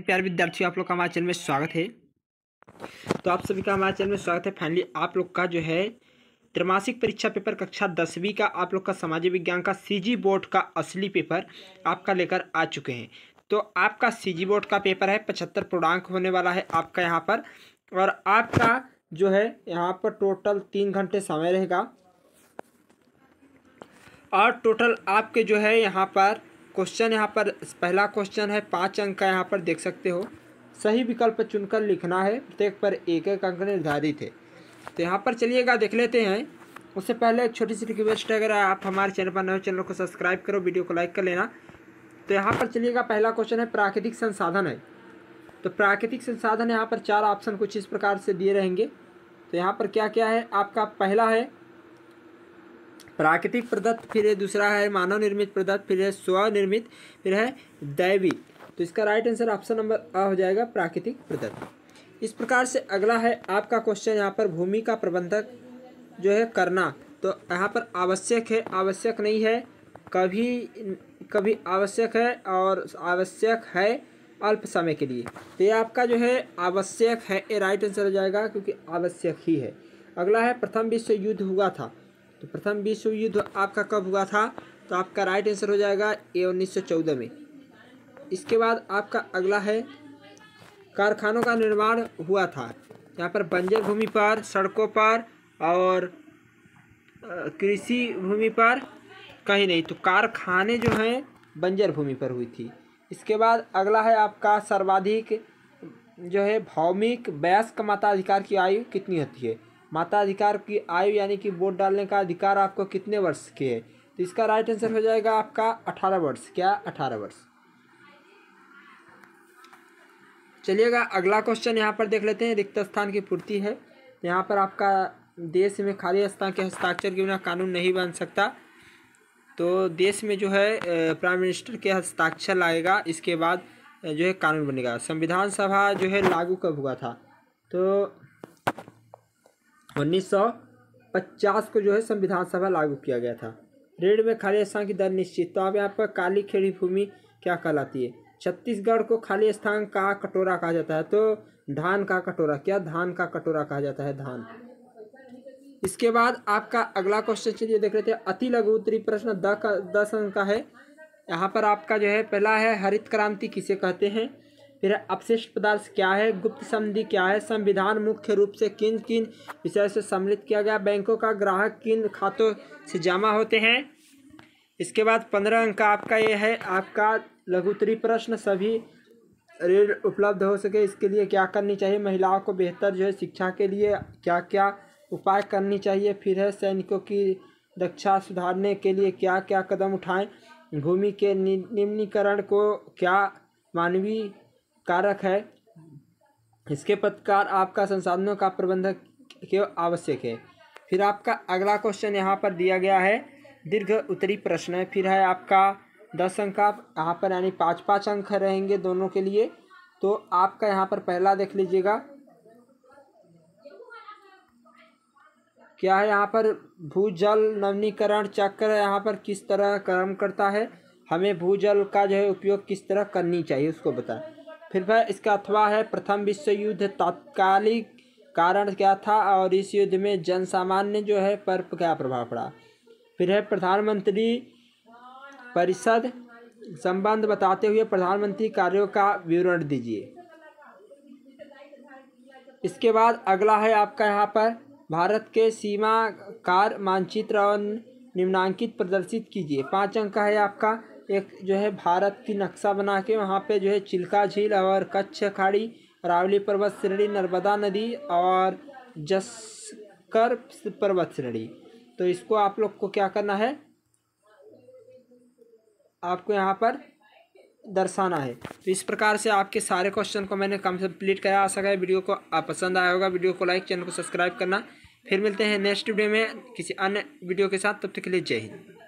प्यारे विद्यार्थियों, आप लोग का हमारे चैनल में स्वागत है। तो आप सभी का हमारे चैनल में स्वागत है। फाइनली आप लोग का जो है, त्रैमासिक परीक्षा पेपर कक्षा दसवीं का, आप लोग का सामाजिक विज्ञान का, सीजी बोर्ड का असली पेपर आपका लेकर आ चुके हैं। तो आपका सीजी बोर्ड का पेपर है, पचहत्तर पूर्णांक होने वाला है आपका यहाँ पर। और आपका जो है, यहाँ पर टोटल तीन घंटे समय रहेगा। और टोटल आपके जो है, यहाँ पर क्वेश्चन यहाँ पर, पहला क्वेश्चन है, पाँच अंक का यहाँ पर देख सकते हो। सही विकल्प चुनकर लिखना है, प्रत्येक पर एक एक अंक निर्धारित है। तो यहाँ पर चलिएगा, देख लेते हैं। उससे पहले एक छोटी सी रिक्वेस्ट है, अगर आप हमारे चैनल पर नए चैनल को सब्सक्राइब करो, वीडियो को लाइक कर लेना। तो यहाँ पर चलिएगा, पहला क्वेश्चन है, प्राकृतिक संसाधन है। तो प्राकृतिक संसाधन, यहाँ पर चार ऑप्शन कुछ इस प्रकार से दिए रहेंगे। तो यहाँ पर क्या क्या है, आपका पहला है प्राकृतिक प्रदत्त फिर है दूसरा है मानव निर्मित प्रदत्त फिर है स्वनिर्मित, फिर है दैवी तो इसका राइट आंसर ऑप्शन नंबर आ हो जाएगा प्राकृतिक प्रदत्त इस प्रकार से अगला है आपका क्वेश्चन यहाँ पर भूमि का प्रबंधक जो है करना। तो यहाँ पर आवश्यक है, आवश्यक नहीं है, कभी कभी आवश्यक है और आवश्यक है अल्प समय के लिए। तो ये आपका जो है आवश्यक है, ये राइट आंसर हो जाएगा क्योंकि आवश्यक ही है। अगला है प्रथम विश्व युद्ध हुआ था। तो प्रथम विश्व युद्ध आपका कब हुआ था? तो आपका राइट आंसर हो जाएगा ए उन्नीस सौ चौदह में। इसके बाद आपका अगला है, कारखानों का निर्माण हुआ था। यहाँ पर बंजर भूमि पर, सड़कों पर और कृषि भूमि पर कहीं नहीं तो कारखाने जो हैं, बंजर भूमि पर हुई थी। इसके बाद अगला है आपका सर्वाधिक जो है, भौमिक, वयस्क मताधिकार की आयु कितनी होती है? माताधिकार की आयु यानी कि वोट डालने का अधिकार आपको कितने वर्ष के है? तो इसका राइट आंसर हो जाएगा आपका अठारह वर्ष। क्या अठारह वर्ष? चलिएगा, अगला क्वेश्चन यहाँ पर देख लेते हैं। रिक्त स्थान की पूर्ति है। यहाँ पर आपका देश में खाली स्थान के हस्ताक्षर के बिना कानून नहीं बन सकता। तो देश में जो है प्राइम मिनिस्टर के हस्ताक्षर लाएगा, इसके बाद जो है कानून बनेगा। संविधान सभा जो है लागू कब हुआ था? तो 1950 को जो है संविधान सभा लागू किया गया था। रेड में खाली स्थान की दर निश्चित। तो अब यहाँ पर काली खेड़ी भूमि क्या कहलाती है? छत्तीसगढ़ को खाली स्थान का कटोरा कहा जाता है। तो धान का कटोरा, क्या धान का कटोरा कहा जाता है? धान। इसके बाद आपका अगला क्वेश्चन चलिए देख रहे थे अति लघु उत्तरी प्रश्न द का दस अंक का है। यहाँ पर आपका जो है, पहला है हरित क्रांति किसे कहते हैं? फिर अपशिष्ट पदार्थ क्या है? गुप्त संधि क्या है? संविधान मुख्य रूप से किन किन विषय से सम्मिलित किया गया? बैंकों का ग्राहक किन खातों से जमा होते हैं? इसके बाद पंद्रह अंक का आपका ये है। आपका लघुत्तरी प्रश्न, सभी ऋण उपलब्ध हो सके। इसके लिए क्या करनी चाहिए? महिलाओं को बेहतर जो है शिक्षा के लिए क्या क्या उपाय करनी चाहिए? फिर है सैनिकों की दक्षा सुधारने के लिए क्या क्या कदम उठाएँ? भूमि के निम्नीकरण को क्या मानवीय कारक है। इसके पत्रकार आपका संसाधनों का प्रबंधक क्यों आवश्यक है। फिर आपका अगला क्वेश्चन यहाँ पर दिया गया है। दीर्घ उत्तरी प्रश्न है। फिर है आपका दस अंक। का यहाँ पर यानी पाँच पाँच अंक रहेंगे दोनों के लिए। तो आपका यहाँ पर पहला देख लीजिएगा। क्या है यहाँ पर? भूजल, नवीनीकरण चक्र यहाँ पर किस तरह कर्म करता है? हमें भूजल का जो है उपयोग किस तरह करनी चाहिए उसको बताएँ। फिर भाई इसका अथवा है, प्रथम विश्व युद्ध तात्कालिक कारण क्या था और इस युद्ध में जन सामान्य जो है, पर क्या प्रभाव पड़ा? फिर है, प्रधानमंत्री परिषद संबंध बताते हुए प्रधानमंत्री कार्यों का विवरण दीजिए। इसके बाद अगला है आपका यहाँ पर, भारत के सीमा कार मानचित्र और निम्नांकित प्रदर्शित कीजिए। पाँच अंक है आपका। एक जो है भारत की नक्शा बना के वहाँ पे जो है चिल्का झील और कच्छ खाड़ी, रावली पर्वत श्रेणी, नर्मदा नदी और जस्कर पर्वत श्रेणी। तो इसको आप लोग को क्या करना है? आपको यहाँ पर दर्शाना है। तो इस प्रकार से आपके सारे क्वेश्चन को मैंने कंप्लीट कराया आशा है वीडियो को आप पसंद आया होगा। वीडियो को लाइक चैनल को सब्सक्राइब करना। फिर मिलते हैं नेक्स्ट वीडियो में किसी अन्य वीडियो के साथ। तब तक के लिए जय हिंद।